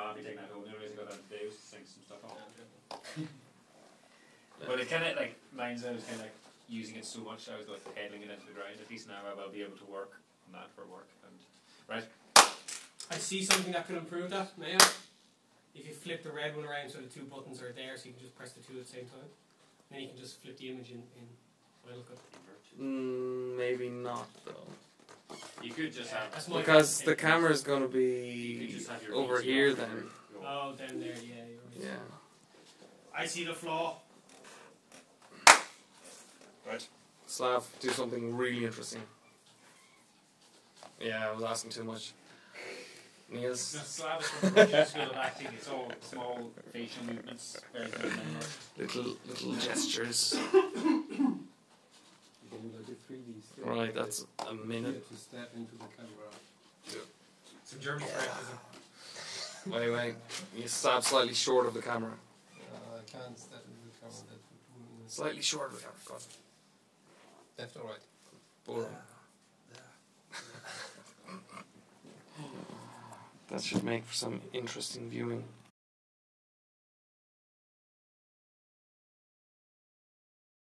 I'll be taking that home. The only reason I got that today was to sync some stuff off. But it kind of like mine's. I was kind of like using it so much. I was like pedaling it into the ground. At least now I will be able to work on that for work. And right, I see something that could improve that, may I? If you flip the red one around so the two buttons are there, so you can just press the two at the same time. Then you can just flip the image in, in Final Cut. Mm, maybe not though, you could just have That's my because the opinion. camera's gonna you could be just have your over VT here then. Oh, down there, yeah, you're. Yeah. I see the flaw. Right. Slav, do something really interesting. Yeah, I was asking too much. Niels, The Slav is from the school of acting. It's all small facial movements. Very good. little little gestures. You can do like a 3D still. Right, that's a minute. to step into the camera. Some German yeah. Wait, wait. You stab slightly short of the camera. Uh, I can't step into the camera. That would ruin. Slightly short of the camera. Go on. Left or right? Boring. That should make for some interesting viewing.